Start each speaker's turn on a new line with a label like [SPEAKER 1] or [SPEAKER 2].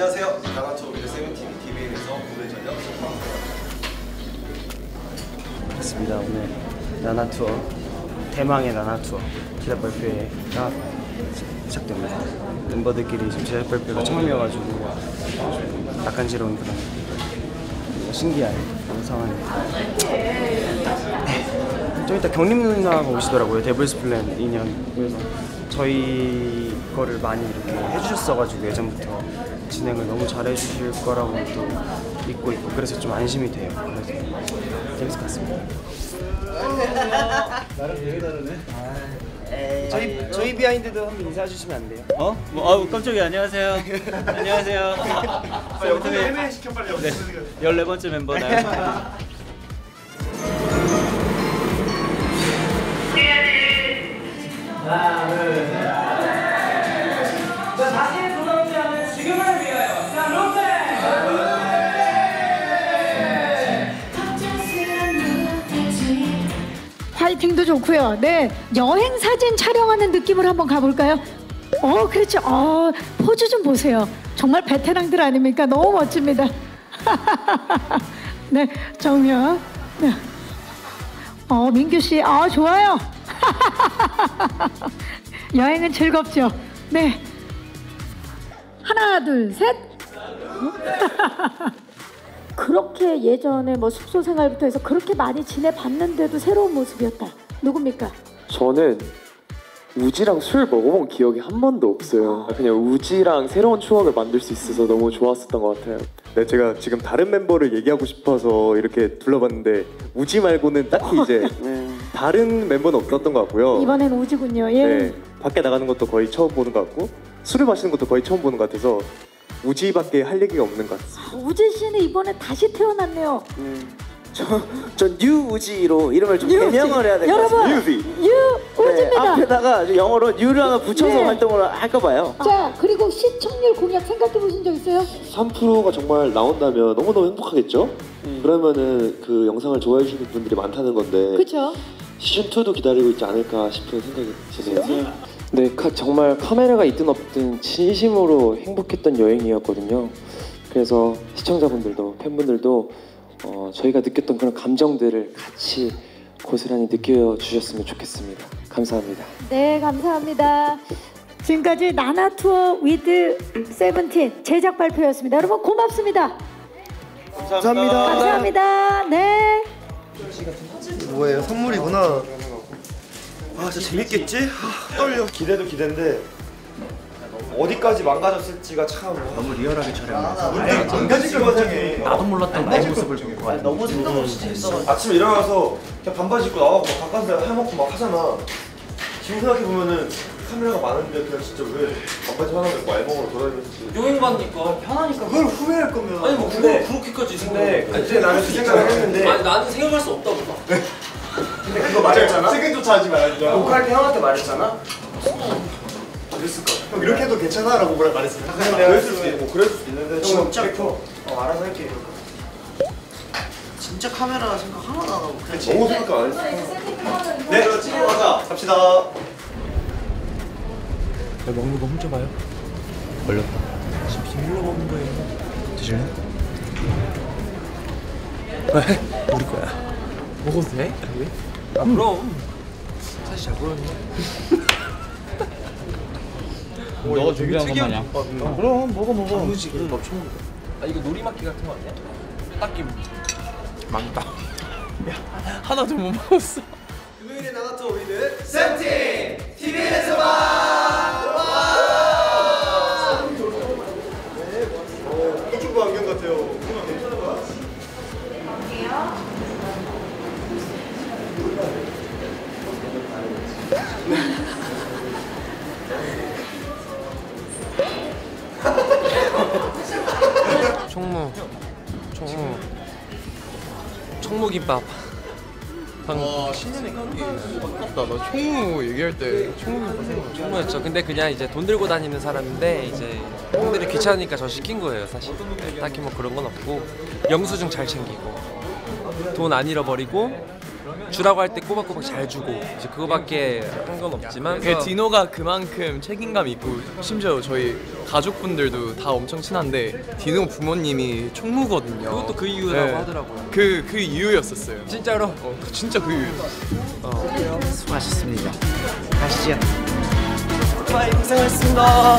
[SPEAKER 1] 안녕하세요. 나가토 미드 세븐틴 TV에서 오늘 저녁
[SPEAKER 2] 반갑습니다. 오늘 나나 투어 대망의 나나 투어 제작 발표회가 시작됩니다. 멤버들끼리 지금 제작 발표가 처음이어가지고 좀 낯간지러운 그런 신기한 상황입니다. 네. 좀 이따 경림 누나가 오시더라고요. 데블스 플랜 2년 그래서 저희 거를 많이 이렇게 해주셨어가지고 예전부터 진행을 너무 잘해주실 거라고 또 믿고 있고 그래서 좀 안심이 돼요. 그래서 재밌을 것 같습니다. 저희 저희 비하인드도 한번 인사해 주시면 안 돼요?
[SPEAKER 3] 어? 뭐, 아우 깜짝이야 안녕하세요 안녕하세요 세븐틴의
[SPEAKER 1] 해외 시켜 빨리
[SPEAKER 3] 네, 14번째 멤버 나요
[SPEAKER 4] 화이팅도 좋고요. 네, 여행 사진 촬영하는 느낌으로 한번 가볼까요? 어, 그렇죠. 어, 포즈 좀 보세요. 정말 베테랑들 아닙니까? 너무 멋집니다. 네, 정면. 네. 어, 민규 씨, 아 좋아요. 여행은 즐겁죠. 네. 하나, 둘, 셋. 그렇게 예전에 뭐 숙소 생활부터 해서 그렇게 많이 지내봤는데도 새로운 모습이었다. 누굽니까?
[SPEAKER 5] 저는 우지랑 술 먹어본 기억이 한 번도 없어요. 그냥 우지랑 새로운 추억을 만들 수 있어서 너무 좋았었던 것 같아요.
[SPEAKER 6] 네, 제가 지금 다른 멤버를 얘기하고 싶어서 이렇게 둘러봤는데 우지 말고는 딱히 이제 다른 멤버는 없었던 것 같고요.
[SPEAKER 4] 이번엔 우지군요. 예.
[SPEAKER 6] 네, 밖에 나가는 것도 거의 처음 보는 것 같고 술을 마시는 것도 거의 처음 보는 것 같아서 우지밖에 할 얘기가 없는 것 같습니다.
[SPEAKER 4] 우지 씨는 이번에 다시 태어났네요.
[SPEAKER 7] 저뉴 우지로 이름을 좀
[SPEAKER 4] 뉴우지.
[SPEAKER 7] 개명을 해야 될것 같습니다.
[SPEAKER 4] 여러분,
[SPEAKER 6] 유지.
[SPEAKER 4] 유우지입니다.
[SPEAKER 7] 네, 앞에다가 영어로 뉴를 하나 붙여서
[SPEAKER 4] 네.
[SPEAKER 7] 활동을 할까 봐요.
[SPEAKER 4] 자, 그리고 시청률 공약 생각해 보신 적 있어요?
[SPEAKER 8] 3%가 정말 나온다면 너무너무 행복하겠죠? 그러면은 그 영상을 좋아해 주시는 분들이 많다는 건데
[SPEAKER 4] 그렇죠.
[SPEAKER 8] 시즌 2도 기다리고 있지 않을까 싶은 생각이 드네요.
[SPEAKER 5] 네, 카- 정말 카메라가 있든 없든 진심으로 행복했던 여행이었거든요. 그래서 시청자분들도 팬분들도 어, 저희가 느꼈던 그런 감정들을 같이 고스란히 느껴주셨으면 좋겠습니다. 감사합니다.
[SPEAKER 4] 네, 감사합니다. 지금까지 나나 투어 with 세븐틴 제작 발표였습니다. 여러분 고맙습니다.
[SPEAKER 7] 감사합니다.
[SPEAKER 4] 감사합니다. 네.
[SPEAKER 1] 뭐예요? 선물이구나. 아 진짜 재밌겠지? 아, 떨려. 기대도 기대인데 어디까지 망가졌을지가 참 너무 리얼하게 촬영해서 망가질 것 같아.
[SPEAKER 3] 나도 몰랐던 내 모습을 볼 거야
[SPEAKER 1] 너무 생각 없이 재밌어가지고 아침에 일어나서 그냥 반바지 입고 나와서 막 바깥에 해먹고 막 하잖아. 지금 생각해 보면은 카메라가 많은데 그냥 진짜 왜 반바지 하나 입고 알몸으로 돌아다녔지?
[SPEAKER 3] 여행 가니까 편하니까
[SPEAKER 1] 그걸 후회할 거면
[SPEAKER 3] 아니 뭐
[SPEAKER 1] 근데
[SPEAKER 3] 그렇게까지
[SPEAKER 1] 근데
[SPEAKER 3] 생각해
[SPEAKER 1] 그때 나는 그 생각을 했는데
[SPEAKER 3] 아니 나는 생각할 수 없다고 봐
[SPEAKER 1] 근데 그거 말했잖아. 생각조차 하지 말았잖아. 녹화할 때 형한테 말했잖아. 그랬을 거. 형 이렇게 해도 괜찮아라고 뭐라 말했어. 그냥 내가 그랬을 수도 있고 그랬을 수도 있는데 진짜 어 알아서 할게.
[SPEAKER 7] 진짜 카메라 생각 하나도 안 하고 그냥
[SPEAKER 1] 너무 생각 안 했어. 네, 그럼 찍으러 가자. 갑시다.
[SPEAKER 2] 먹는 거 훔쳐봐요. 걸렸다. 지금 비밀로 먹는 거예요. 드실래? 왜? 우리 거야. 먹어도 돼? 왜? 아 그럼. 사실 잘 보였네.
[SPEAKER 3] 너가 준비한 것 마냥
[SPEAKER 2] 그럼 먹어 먹어.
[SPEAKER 3] 단무지를 덮쳐먹는 거. 아 이거 놀이마키 같은 거 아니야? 딱히 망다 야 하나도 못 먹었어
[SPEAKER 1] 금요일에 나가토 우리는 세븐틴
[SPEAKER 2] 총무. 총무. 총무김밥. 와 신년에 아깝다. 나 총무 얘기할 때 생각. 총무였죠. 근데 그냥 이제 돈 들고 다니는 사람인데 이제 형들이 귀찮으니까 저 시킨 거예요 사실. 네, 딱히 뭐 그런 건 없고 영수증 잘 챙기고 돈 안 잃어버리고
[SPEAKER 3] 주라고 할 때 꼬박꼬박 잘 주고 이제 그거밖에 한 건 없지만
[SPEAKER 9] 그 디노가 그만큼 책임감 있고 심지어 저희 가족분들도 다 엄청 친한데 디노 부모님이 총무거든요.
[SPEAKER 3] 그것도 그 이유라고 하더라고요.
[SPEAKER 9] 그, 그 이유였었어요.
[SPEAKER 3] 진짜로
[SPEAKER 9] 어, 그 진짜 그 이유였어.
[SPEAKER 2] 수고하셨습니다. 가시죠.
[SPEAKER 1] 고생하셨습니다.